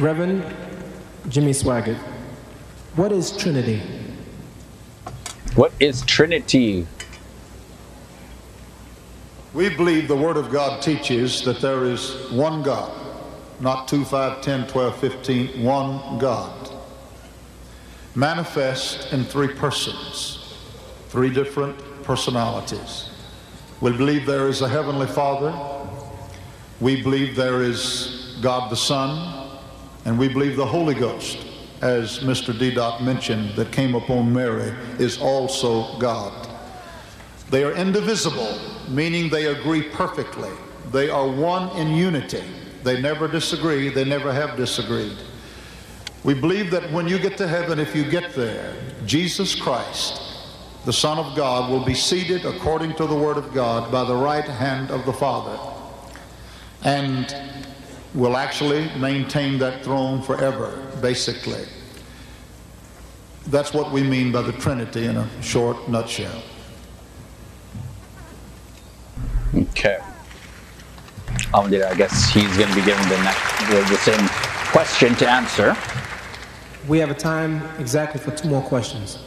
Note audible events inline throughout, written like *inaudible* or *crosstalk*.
Reverend Jimmy Swaggart, what is Trinity? What is Trinity? We believe the Word of God teaches that there is one God, not 2, 5, 10, 12, 15, one God, manifest in three persons, three different personalities. We believe there is a Heavenly Father, we believe there is God the Son, and we believe the Holy Ghost, as Mr. Deedat mentioned, that came upon Mary, is also God. They are indivisible, meaning they agree perfectly. They are one in unity. They never disagree, they never have disagreed. We believe that when you get to heaven, if you get there, Jesus Christ, the Son of God, will be seated according to the Word of God by the right hand of the Father and will actually maintain that throne forever, basically. That's what we mean by the Trinity in a short nutshell. Okay. Um, I guess he's going to be given the, next, the, the same question to answer. We have a time exactly for two more questions.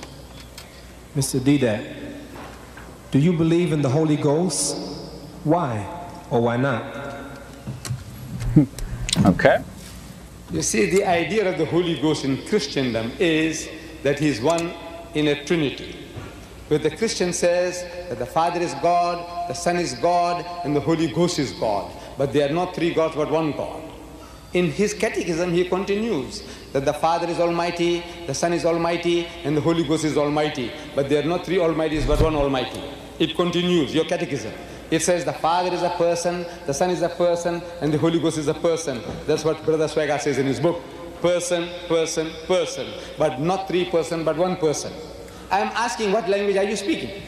Mr. Deedat, do you believe in the Holy Ghost? Why or why not? *laughs* Okay. You see, the idea of the Holy Ghost in Christendom is that He is one in a Trinity. Where the Christian says that the Father is God, the Son is God, and the Holy Ghost is God. But they are not three gods, but one God. In his catechism, he continues that the Father is Almighty, the Son is Almighty, and the Holy Ghost is Almighty. But they are not three Almighties, but one Almighty. It continues, your catechism. It says the Father is a person, the Son is a person, and the Holy Ghost is a person. That's what Brother Swaggart says in his book. Person, person, person. But not three person, but one person. I am asking what language are you speaking?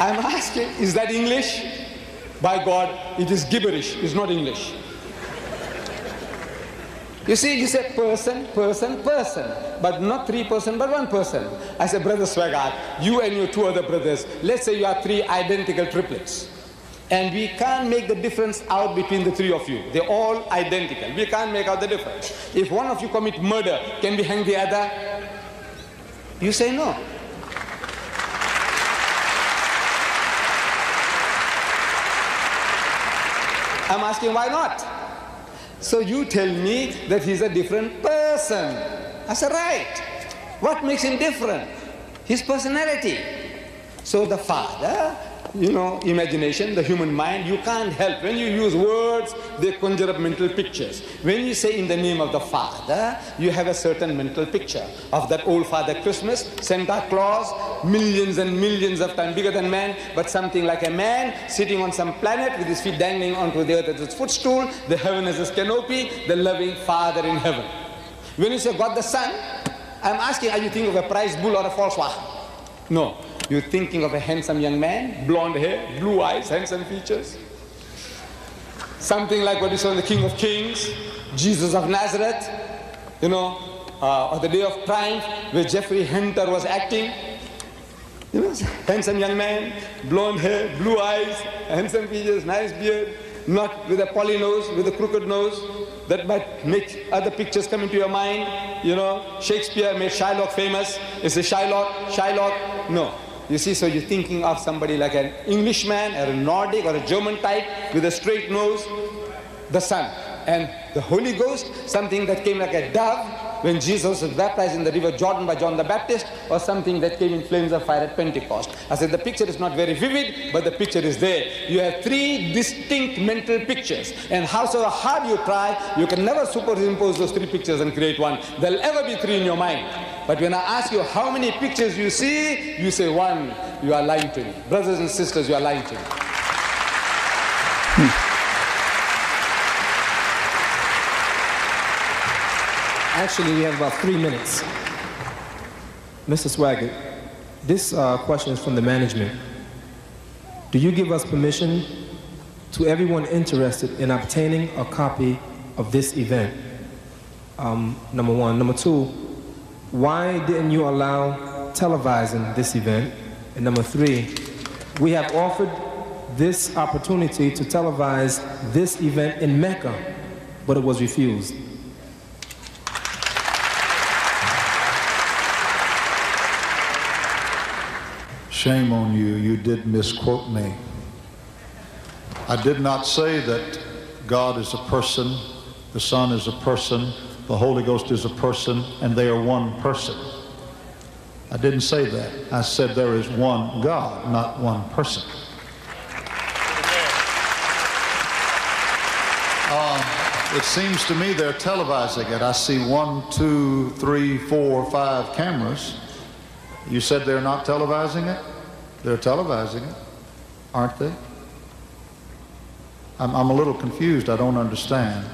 I'm asking, is that English? By God, it is gibberish, it's not English. You see, you say person, person, person, but not three person, but one person. I said, Brother Swaggart, you and your two other brothers, let's say you are three identical triplets. And we can't make the difference out between the three of you. They're all identical. We can't make out the difference. If one of you commit murder, can we hang the other? You say no. I'm asking why not? So you tell me that he's a different person. I said, right. What makes him different? His personality. So the Father, you know, imagination, the human mind, you can't help. When you use words, they conjure up mental pictures. When you say in the name of the Father, you have a certain mental picture of that old Father Christmas, Santa Claus, millions and millions of times bigger than man, but something like a man sitting on some planet with his feet dangling onto the earth as his footstool, the heaven as his canopy, the loving Father in heaven. When you say God the Son, I'm asking, are you thinking of a prize bull or a Volkswagen? No. You're thinking of a handsome young man, blonde hair, blue eyes, handsome features. Something like what you saw in the King of Kings, Jesus of Nazareth, you know, uh, or the Day of Triumph, where Jeffrey Hunter was acting. You know, handsome young man, blonde hair, blue eyes, handsome features, nice beard, not with a poly nose, with a crooked nose. That might make other pictures come into your mind. You know, Shakespeare made Shylock famous. Is it Shylock? Shylock? No. You see, so you're thinking of somebody like an Englishman or a Nordic or a German type with a straight nose, the Son. And the Holy Ghost, something that came like a dove when Jesus was baptized in the river Jordan by John the Baptist, or something that came in flames of fire at Pentecost. I said the picture is not very vivid, but the picture is there. You have three distinct mental pictures, and howsoever hard you try, you can never superimpose those three pictures and create one. There'll ever be three in your mind. But when I ask you how many pictures you see, you say one. You are lying to me. Brothers and sisters, you are lying to me. Actually, we have about three minutes. Mr. Swaggart, this uh, question is from the management. Do you give us permission to everyone interested in obtaining a copy of this event? Um, number one. Number two, why didn't you allow televising this event? And number three, we have offered this opportunity to televise this event in Mecca, but it was refused. Shame on you, you did misquote me. I did not say that God is a person, the Son is a person, the Holy Ghost is a person, and they are one person. I didn't say that. I said there is one God, not one person. Um, it seems to me they're televising it. I see one, two, three, four, five cameras. You said they're not televising it? They're televising it, aren't they? I'm, I'm a little confused. I don't understand.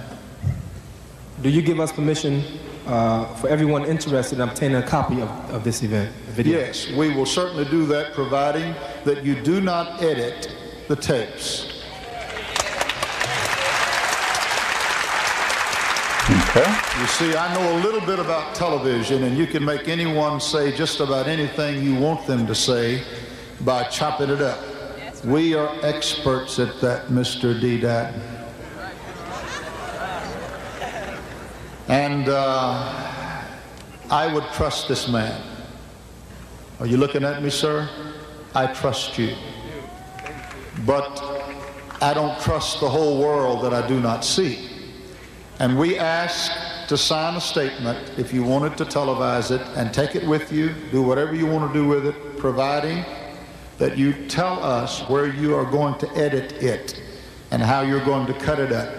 Do you give us permission uh, for everyone interested in obtaining a copy of, of this event video? Yes, we will certainly do that, providing that you do not edit the tapes. Okay. You see, I know a little bit about television, and you can make anyone say just about anything you want them to say by chopping it up. We are experts at that, Mr. D. Datton. And uh, I would trust this man. Are you looking at me, sir? I trust you. But I don't trust the whole world that I do not see. And we ask to sign a statement if you wanted to televise it and take it with you, do whatever you want to do with it, providing that you tell us where you are going to edit it and how you're going to cut it up.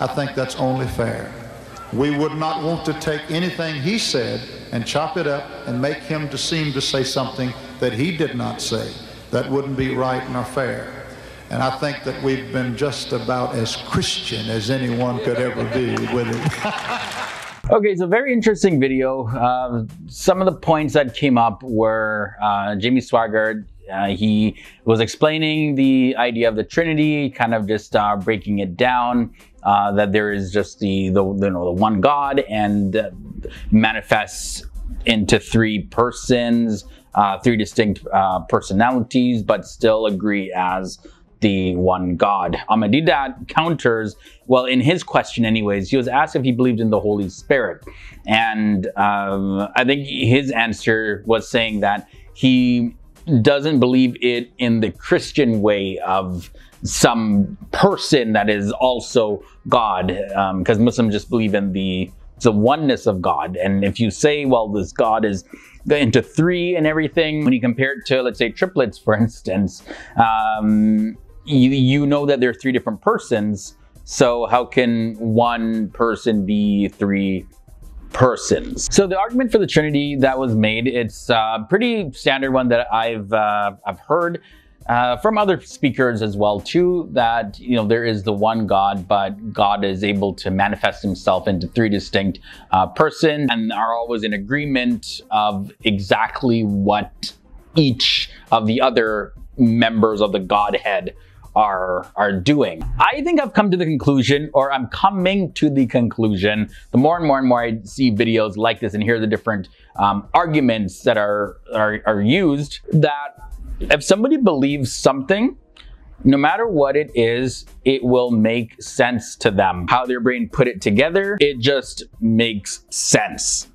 I think that's only fair. We would not want to take anything he said and chop it up and make him to seem to say something that he did not say. That wouldn't be right nor fair. And I think that we've been just about as Christian as anyone could ever be with it. *laughs* Okay, so very interesting video. Uh, some of the points that came up were uh, Jimmy Swaggart. Uh, he was explaining the idea of the Trinity, kind of just uh, breaking it down. Uh, that there is just the, the you know the one God and uh, manifests into three persons, three distinct personalities, but still agree as the one God. Ahmed Deedat counters, well, in his question anyways, he was asked if he believed in the Holy Spirit. And um, I think his answer was saying that he doesn't believe it in the Christian way of some person that is also God, because um, Muslims just believe in the the oneness of God. And if you say, well, this God is into three and everything, when you compare it to, let's say, triplets, for *laughs* instance, um, you, you know that there are three different persons. So how can one person be three persons? So the argument for the Trinity that was made, it's a pretty standard one that I've uh, I've heard uh, from other speakers as well too. That you know there is the one God, but God is able to manifest Himself into three distinct uh, persons, and are always in agreement of exactly what each of the other members of the Godhead are are doing. I think I've come to the conclusion, or I'm coming to the conclusion, the more and more and more I see videos like this and hear the different um, arguments that are, are are used, that if somebody believes something, no matter what it is, it will make sense to them. How their brain put it together, it just makes sense.